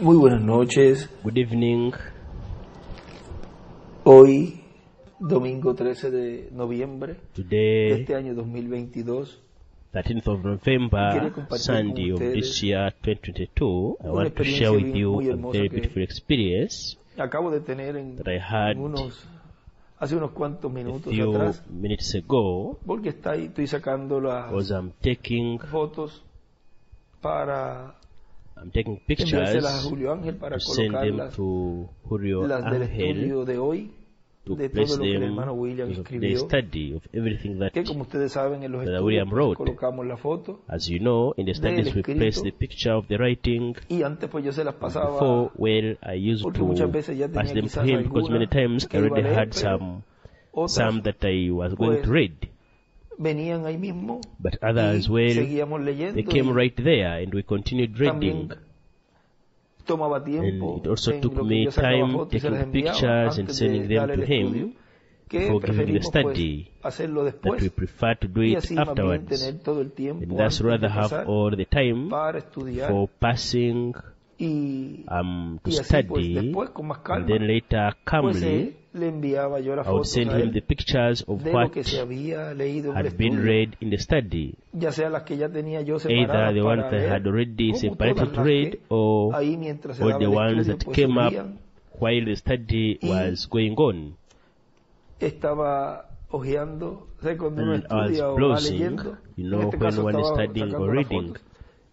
Muy buenas noches. Good evening. Hoy, domingo 13 de noviembre de Today, este año 2022, 13th of November, Sunday of this year 2022, I want to share with you a very beautiful experience acabo de tener en, that I had en unos, hace unos cuantos a minutos few atrás, minutes ago. porque está ahí, estoy sacando las Was I'm taking fotos para I'm taking enviárselas a pictures Julio Ángel para to send them to Julio las del Angel estudio de hoy, to de todo place lo que el them hermano William escribió, study of everything that, que como ustedes saben en los estudios William wrote. colocamos la foto, as you know, in the studies we place the picture of the writing. y antes pues yo se las pasaba Before, well, I used muchas veces ya to pass them to him because many times I que iba a already had some some that I was going to read, venían ahí mismo but others, well, seguíamos leyendo they came right there and we continued reading. tomaba tiempo And it also took me time fotos y se las taking pictures and sending them to him before giving the pues, study hacerlo that we prefer to do it afterwards. And thus rather have all the time for passing um, to y así pues study después con más and then later calmly eh, le enviaba yo las I would send him the pictures of what que se había leído en el had been read in the study. ya sea las que ya tenía yo either the ones that I had already separated to read or, ahí mientras se or the ones that came up while the study was going on. estaba hojeando, o sea, cuando uno And I was estudia o va browsing, you know, when one is studying or reading.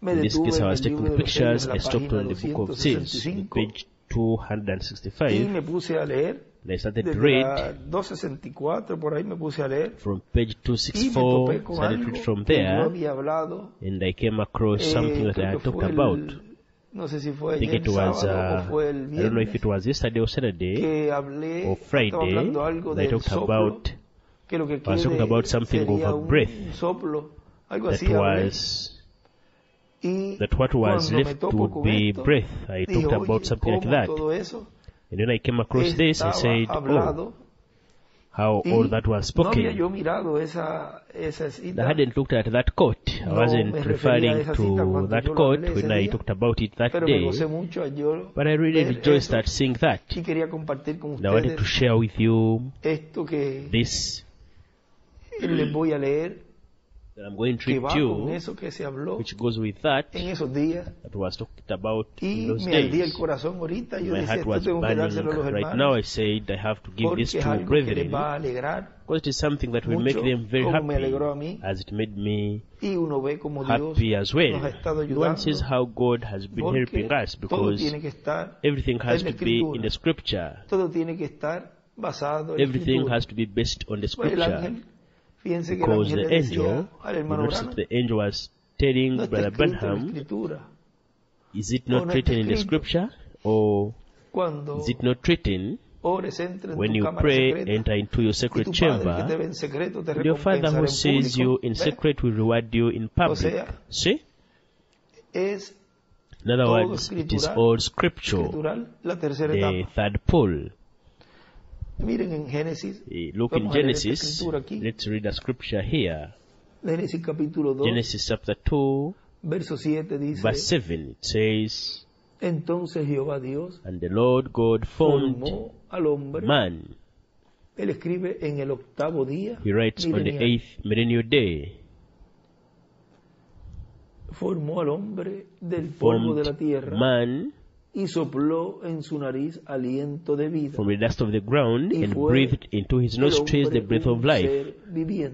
In this case, I was taking libro de los sellos pictures. I stopped on the book of Seals, page 265, me puse a leer, and I started to read. la 264 por ahí me puse a leer, from page 264, topé con started to read from there, and I came across eh, something that I had talked about. el, no sé si fue I think it was, uh, o fue el I don't know if it was yesterday or Saturday or Friday that I talked about que lo que I was talking about something a breath that was that what was left would be breath. I talked about something like that. And when I came across this, I estaba said, oh, how all that was spoken. yo mirado esa, esa I hadn't looked at that quote. I wasn't me refería a referring to that quote when I talked about it that day. But I really rejoiced at seeing that. y quería compartir con And I wanted to share with you this les voy a leer that I'm going to que read to you, eso que se habló which goes with that días that was talked about in those me ardía el days. corazón ahorita My heart was burning right now. I said I have to give this to brethren va a alegrar because it is something that will make them very happy as it made me y uno ve como Dios happy as well. nos ha estado And one sees how God has been helping us because tiene que estar everything has to be in the scripture. todo tiene que estar basado Everything has to be based on the scripture. Because the angel, notice the angel was telling Brother escrito en la Branham, is it not written in the scripture? Or is it not written ores entre en when you pray, enter into your secret tu padre que te chamber? ve en secreto te And your Father who sees you in secret will reward you in public. See? In other words, it is all scripture. escritural la tercera The third pole. Miren en Génesis Eh, Look in Genesis. Let's read a scripture here. Génesis capítulo 2 Genesis chapter 2, verso 7 dice verse 7. It says, entonces Jehová Dios And the Lord God formed formó al hombre man. él escribe en el octavo día He writes on the eighth millennial day. formó al hombre del polvo de la tierra man y sopló en su nariz aliento de vida from the dust of the ground Y and breathed into his nostrils the breath of life.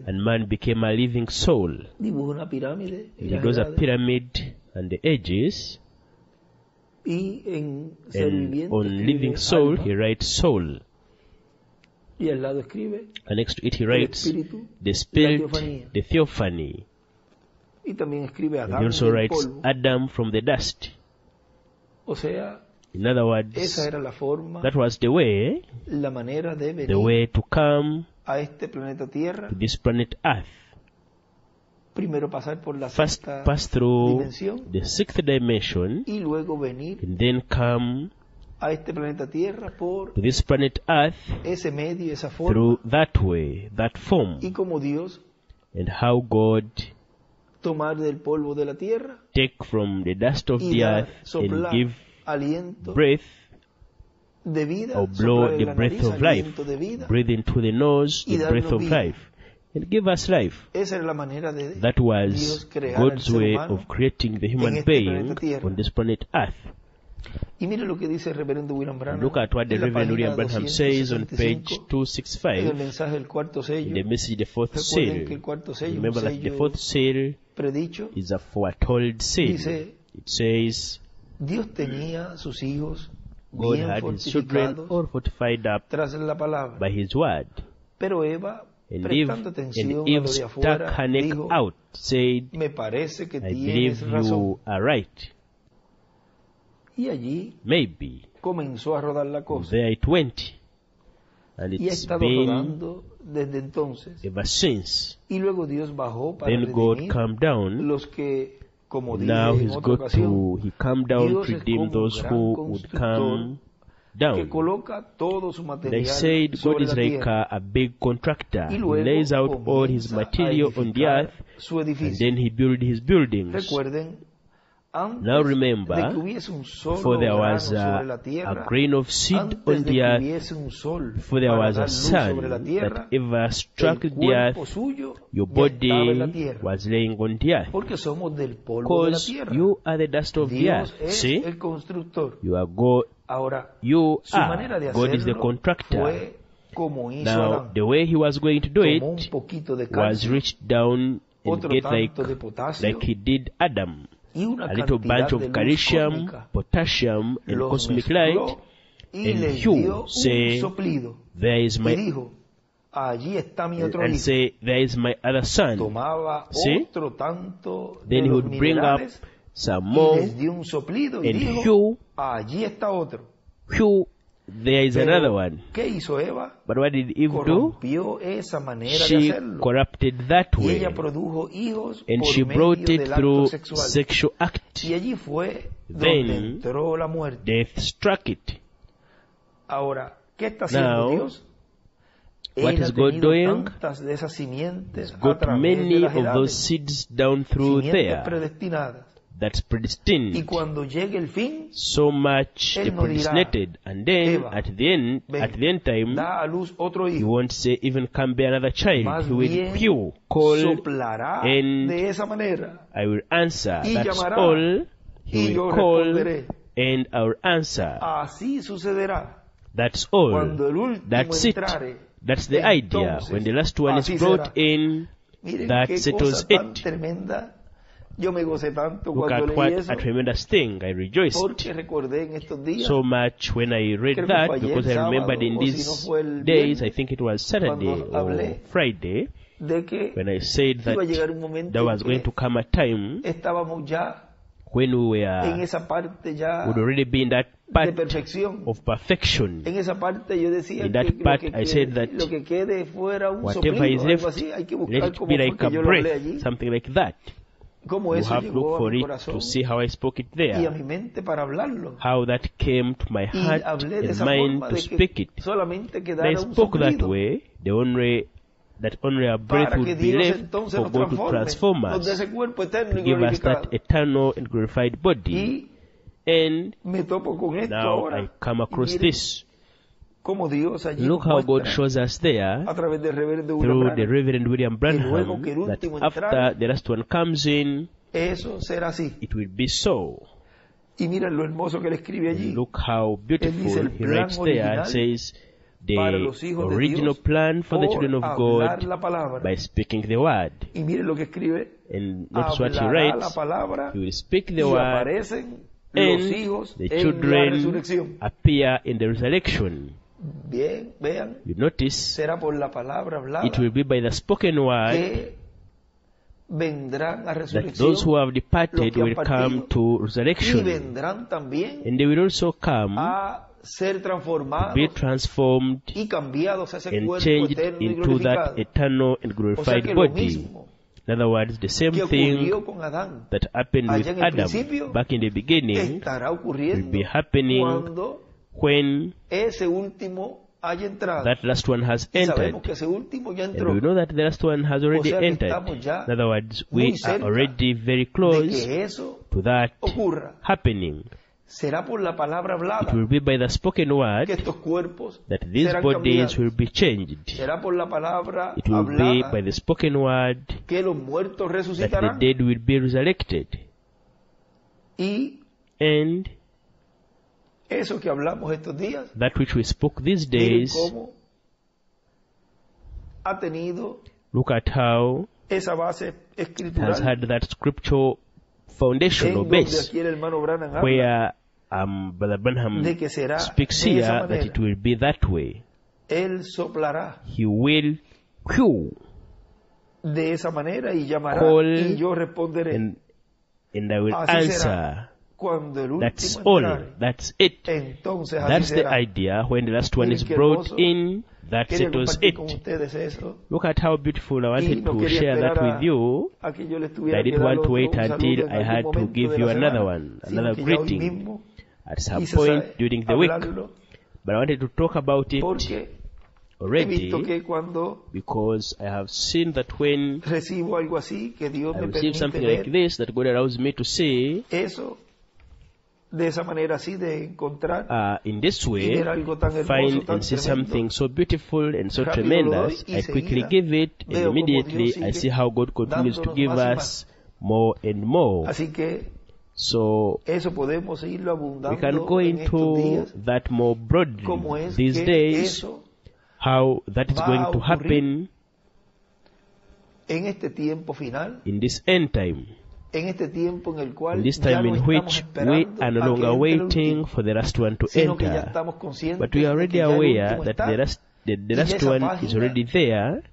And man became a living soul. dibuja una pirámide he draws a pyramid and the edges. y en And on living soul, alma, he writes soul. y al lado escribe And next to it, he writes espíritu the spirit, the theophany. y también escribe And he also writes polvo Adam from the dust. O sea In other words, esa era la forma that was the way, la manera de venir the way to come a este planeta Tierra. to this planet Earth. primero pasar por la First, sexta pass through dimensión the sixth dimension y luego venir and then come a este planeta Tierra por to this planet Earth ese medio, esa forma. through that way, that form, y como Dios and how God tomar del polvo de la tierra take from the dust of the earth and give aliento breath de vida, or blow the breath nariz, of life. aliento de vida. Breathe into the nose the breath of vida. life. And give us life. Esa era la manera de That was God's way of creating the human being on this planet Earth. Y mire lo que dice el reverendo William Branham. Look at what the Reverend William Branham says on page en el 265 mensaje del cuarto sello. in the message, the fourth seal. que el cuarto sello, Remember that the fourth seal predicho, is a foretold seal. Dice- It says Dios tenía sus hijos God bien had his children fortified up tras la palabra. by his word. Pero Eva, And Eve, prestando atención and a lo de afuera, dijo, out, said, me parece que I believe tienes razón. you are right. Y allí Maybe. comenzó a rodar la cosa. There it went. And Y ha estado been rodando desde entonces. ever since. Y luego Dios bajó para Then God come down. los que, como Now he's got to, he come down Dios to redeem those who would come que down. coloca todo su They said God is like a, a big contractor. He lays out all his material on the earth and then he build his buildings. Recuerden, Now remember, de que hubiese un solo Before there was a, a grain of seed on the earth, hubiese un sol before there was a sun sobre la tierra, that ever struck the earth, your ya estaba en la body was laying on the earth. porque somos del polvo de la Because you are the dust of the earth. See? You are God. You su manera de are. God is the contractor. fue como hizo Now, the way he was going to do it was calcio reach down and get like, tanto de potasio like he did Adam. A little bunch of calcium, potassium, and cosmic light. and you say, There is my allí está mi otro and hijo. say, There is my other son. Tomaba See? otro tanto Then he would bring up some more, les un soplido y and dijo, Hugh, allí está otro. Hugh, there is Pero, another one. ¿Qué hizo Eva? But what did Eve do? Esa manera de She hacerlo. corrupted that Y way. ella produjo hijos And por she medio brought it del through acto sexual. sexual act. Y allí fue Then, donde entró la muerte. Death struck it. Ahora, ¿qué está haciendo Now, Dios? what is God doing? tantas de esas simientes a Got de many of those seeds down through there. That's Y predestined. cuando llegue el fin, So much Él the no dirá, predestinated. And then Eva, at the end, ven, at the end time, da a luz otro he won't say even come bear another child. Más He will pew, call, and de esa manera. I will answer. y That's llamará, all. He y will call and I will answer. Así sucederá. That's all. Cuando el último That's it. entrare, That's the idea. When the last one is brought será. in, Miren that settles it. Yo me gocé tanto Look cuando at leí what eso, a tremendous thing. I rejoiced porque recordé en estos días so much when I read Creo que that fue ayer because I remembered sábado, in o si these no fue el days, viernes, I think it was Saturday cuando or hablé Friday, de que when I said that iba a llegar un momento there was going to come a time estábamos ya when we en were, esa parte ya would already be in that de part perfección. of perfection. En esa parte yo decía In que, that lo, part, que I quede, said that lo que quede fuera un Whatever soplido, is algo left, así, hay que let it cómo be fue like que a yo lo hablé breath, something like that. Cómo You eso llegó a for mi it corazón to see how I spoke it y a there. mi mente para hablarlo. How that came to my Y heart hablé de and esa mind forma to de speak que it. solamente quedara I un spoke that way, the only that only a breath would be left for God to transform us, ese cuerpo eterno to give us that eternal and glorified body. Y And me topo con esto now ahora. I come across this. Cómo Dios allí Look how God shows us there a través del reverendo William through the Reverend William Branham that after the last one comes in, Eso será así. it will be so. Y miren lo hermoso que él escribe allí. Look how beautiful "El he writes there. and Says the los hijos de original plan for the children of God by speaking the word. Y miren lo que escribe. And notice what he writes. He will speak the word and the children appear in the resurrection. Bien, vean, You notice será por la palabra hablada it will be by the spoken word que vendrán a that those who have departed los que han will come to y resurrection. vendrán también And they will also come a ser transformados be transformed y cambiados a ese and cuerpo changed eterno y into that eternal and O sea glorified body. In other words, the same thing that happened with allá en el Adam back in the beginning will be happening when ese último haya entrado. that last one has entered. que ese último ya And we know that the last one has already sea entered. In other words, we are already very close to that ocurra. happening. será por la palabra hablada It will be by the spoken word that these bodies will be changed. Será por la palabra It will be by the spoken word que los muertos that the dead will be resurrected. y And eso que hablamos estos días, that which we spoke these days, cómo ha tenido look at how esa base has had that scriptural foundation or base aquí el habla where um, Brother Branham de que será speaks here esa that it will be that way. Él soplará He will cue de esa manera y llamará Call y yo responderé. and, and I will Así answer. será. That's all. That's it. That's the idea. When the last one is brought in, that settles it. con ustedes eso. Look at how beautiful I wanted to share that with you. a que yo le I didn't want to wait until I had to give you another one, another que ya hoy greeting at some point during the week. But I wanted to talk about it already visto que cuando because I have seen that when recibo algo así que Dios I receive something like this, that God allows me to see eso de esa manera así de encontrar uh, in this way, ver algo tan hermoso, find and see something so beautiful and so tremendous, I quickly give it, and immediately I see how God continues to give us more and more. Así que So eso podemos seguirlo we can go into that more broadly these days, how that is going to happen en este tiempo final, in this end time, en este tiempo en el cual in this time in which we are no longer waiting for the last one to sino que ya enter, but we are already que ya el aware that the last, the, the last one is already there,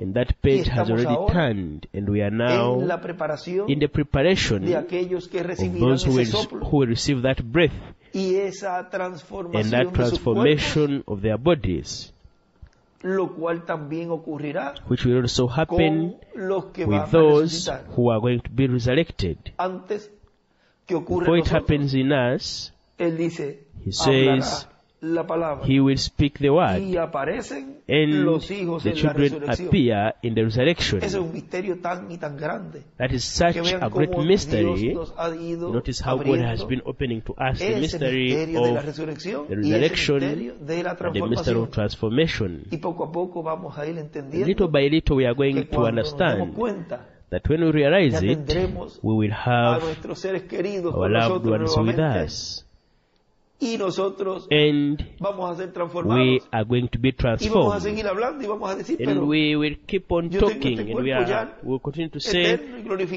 and that page has already turned, and we are now in the preparation of those who will, who will receive that breath and that transformation of their bodies, lo cual también ocurrirá which will also happen con los que van with those who are going to be resurrected. Antes que ocurra Before en it nosotros, happens in us, dice, He says, la palabra He will speak the word, y aparecen and los hijos the en la children resurrección. appear in the resurrection. Ese es un misterio tan y tan grande. That is such a great mystery. Dios nos ha ido Notice how God has been opening to us the mystery la of the resurrection la and the mystery of transformation. Y poco a poco vamos a ir entendiendo Little by little, we are going to cuando nos demos understand that when we realize it, we will have nuestros seres queridos our loved ones with us, y nosotros and vamos a ser we are going to be y vamos a transformed. seguir hablando y vamos a decir And pero we will keep on talking, este and we are will continue to say,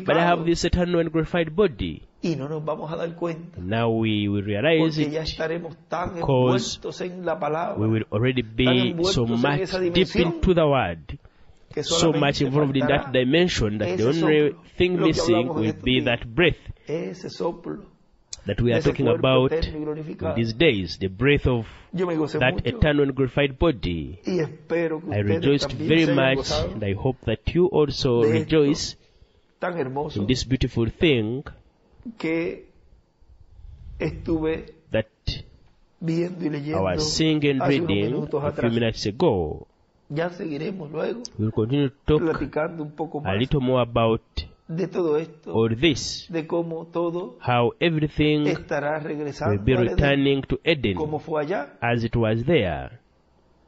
but I have this eternal and glorified body. y no nos vamos a dar cuenta now we will realize porque ya it. estaremos tan because envueltos en la palabra We will already be so much deep into the word, so much involved in that dimension that the only thing missing will be that breath ese soplo that we are talking about in these days, the breath of Yo me gocé that eternal and glorified body. y espero que I rejoiced very much, and I hope that you also rejoice in this beautiful thing that I was seeing and reading a few minutes ago. Ya seguiremos luego We'll continue to talk a little more about de todo esto, all this, de cómo todo how everything estará will be returning to Eden como fue allá. as it was there.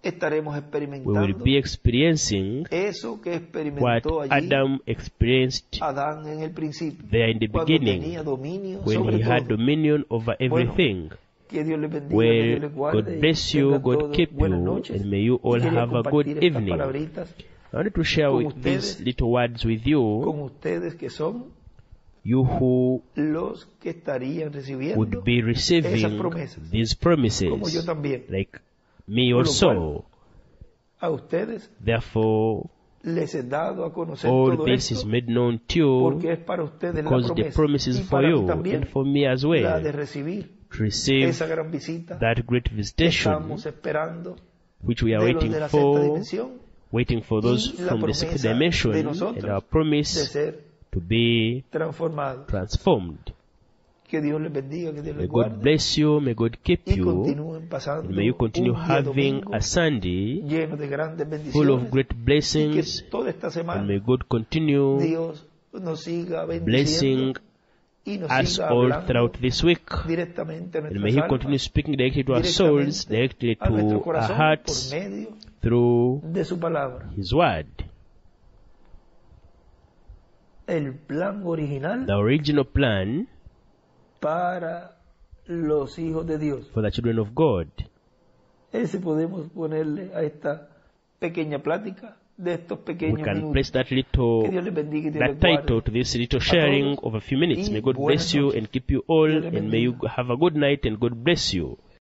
Estaremos We will be experiencing eso que what experimentó allí Adam experienced Adán en el principio, there in the cuando beginning tenía dominio when sobre he had dominion over everything. Que Dios le bendiga, que Well, Dios le guarde. God bless you, God keep you, noches. and may you all have a good evening. I wanted to share with ustedes. these little words with you, con ustedes que son you who los que estarían recibiendo would be receiving promesas, these como yo promises, también. like me also. A ustedes Therefore, les he dado a conocer all todo this is made known to you porque es para ustedes la because the promesa promise is y for you también and for me as la well de recibir to receive esa gran visita that great visitation estamos esperando which we are de waiting de la sexta for, dimensión waiting for those from the sixth dimension and our promise to be transformed. Que Dios les bendiga, que Dios May God bless you, may God keep you, and may you continue having a Sunday lleno de grandes full of great blessings, and may God continue Dios nos siga blessing bendiciendo y nos us all throughout this week. And may He continue speaking directly to our souls, directly directamente a nuestro to our hearts through de su palabra. His Word. El plan original The original plan para los hijos de Dios. for the children of God. Ese podemos ponerle a esta pequeña plática de estos We can place that little Dios les bendiga y Dios that title to this little sharing of a few minutes. May God bless you and keep you all, and may you have a good night and God bless you.